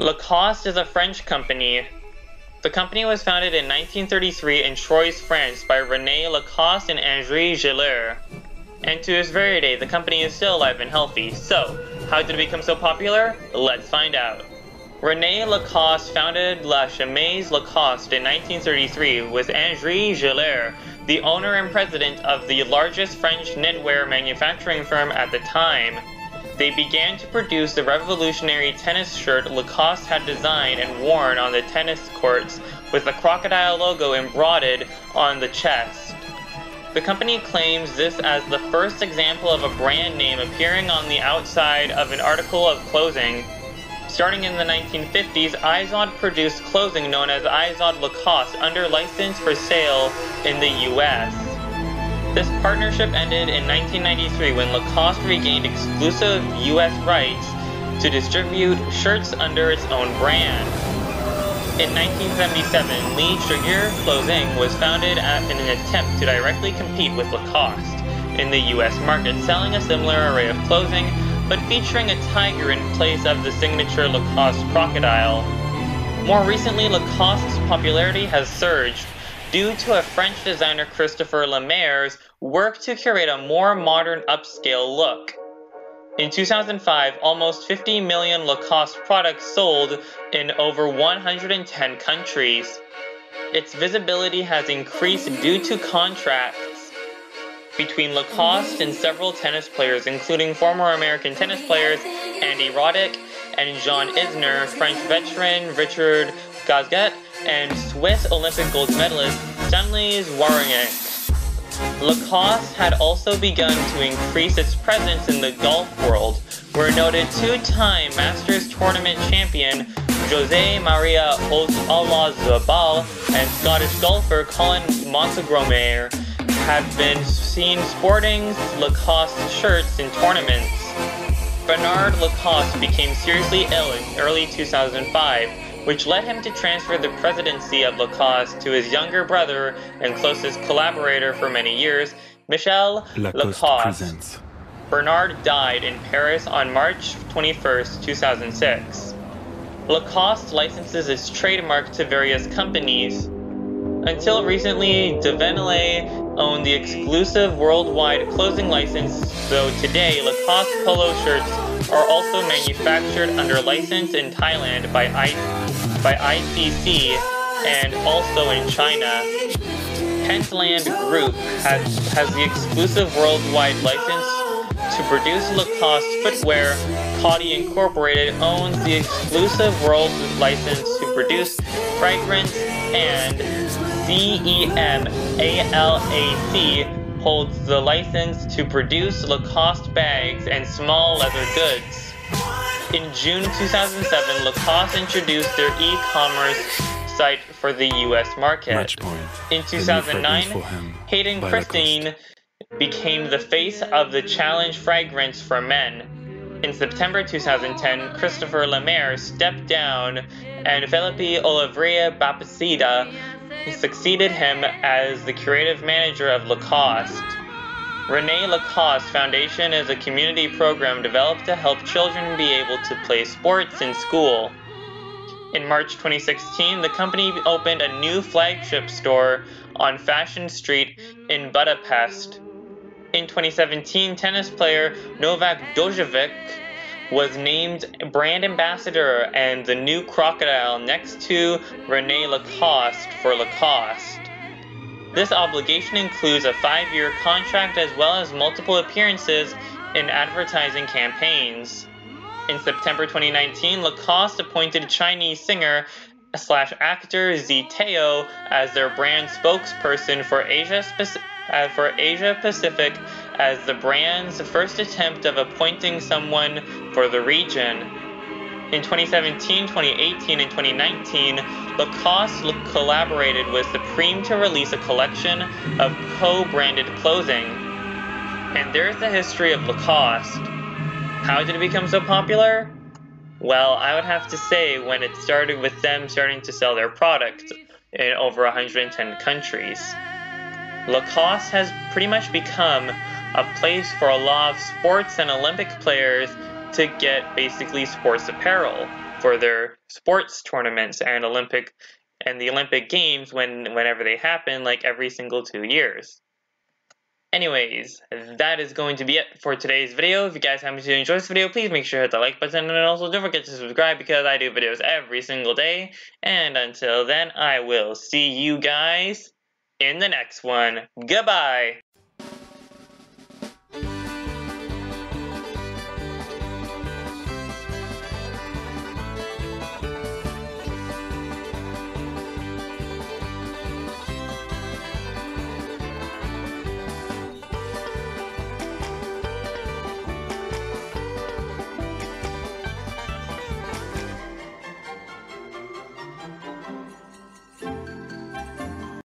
Lacoste is a French company. The company was founded in 1933 in Troyes, France by René Lacoste and André Gillier. And to this very day, the company is still alive and healthy. So, how did it become so popular? Let's find out. René Lacoste founded La Chemise Lacoste in 1933 with André Gillier, the owner and president of the largest French knitwear manufacturing firm at the time. They began to produce the revolutionary tennis shirt Lacoste had designed and worn on the tennis courts with the crocodile logo embroidered on the chest. The company claims this as the first example of a brand name appearing on the outside of an article of clothing. Starting in the 1950s, Izod produced clothing known as Izod Lacoste under license for sale in the US. This partnership ended in 1993 when Lacoste regained exclusive US rights to distribute shirts under its own brand. In 1977, Lee Sugar Clothing was founded in an attempt to directly compete with Lacoste in the US market, selling a similar array of clothing, but featuring a tiger in place of the signature Lacoste crocodile. More recently, Lacoste's popularity has surged due to a French designer Christopher Lemaire's work to create a more modern upscale look. In 2005, almost 50 million Lacoste products sold in over 110 countries. Its visibility has increased due to contracts between Lacoste and several tennis players, including former American tennis players Andy Roddick and John Isner, French veteran Richard Gasquet, and Swiss Olympic gold medalist Stanley Wawrinka. Lacoste had also begun to increase its presence in the golf world, where noted two-time Masters Tournament champion Jose Maria Olazabal and Scottish golfer Colin Montgomerie have been seen sporting Lacoste shirts in tournaments. Bernard Lacoste became seriously ill in early 2005 which led him to transfer the presidency of Lacoste to his younger brother and closest collaborator for many years, Michel Lacoste. Lacoste. Bernard died in Paris on March 21, 2006. Lacoste licenses its trademark to various companies. Until recently, Devanlay owned the exclusive worldwide clothing license, though today Lacoste polo shirts are also manufactured under license in Thailand by, I, by ICC and also in China. Pentland Group has, has the exclusive worldwide license to produce Lacoste footwear. Coty Incorporated owns the exclusive world license to produce fragrance and CEMALAC holds the license to produce Lacoste bags and small leather goods. In June 2007, Lacoste introduced their e-commerce site for the US market. In 2009, Hayden Christensen became the face of the Challenge fragrance for men. In September 2010, Christopher Lemaire stepped down and Felipe Oliveira Baptista succeeded him as the creative manager of Lacoste. Rene Lacoste Foundation is a community program developed to help children be able to play sports in school. In March 2016, the company opened a new flagship store on Fashion Street in Budapest. In 2017, tennis player Novak Djokovic was named brand ambassador and the new crocodile next to Rene Lacoste for Lacoste. This obligation includes a five year contract as well as multiple appearances in advertising campaigns. In September 2019, Lacoste appointed Chinese singer slash actor Z.Tao as their brand spokesperson for Asia, uh, for Asia Pacific as the brand's first attempt of appointing someone for the region. In 2017, 2018, and 2019, Lacoste collaborated with Supreme to release a collection of co branded clothing. And there's the history of Lacoste. How did it become so popular? Well, I would have to say when it started with them starting to sell their product in over 110 countries. Lacoste has pretty much become a place for a lot of sports and Olympic players to get basically sports apparel. for their sports tournaments and Olympic and the Olympic Games when whenever they happen, like every single two years. Anyways, that is going to be it for today's video. If you guys happen to enjoy this video, please make sure to hit the like button and also don't forget to subscribe because I do videos every single day. And until then, I will see you guys in the next one. Goodbye!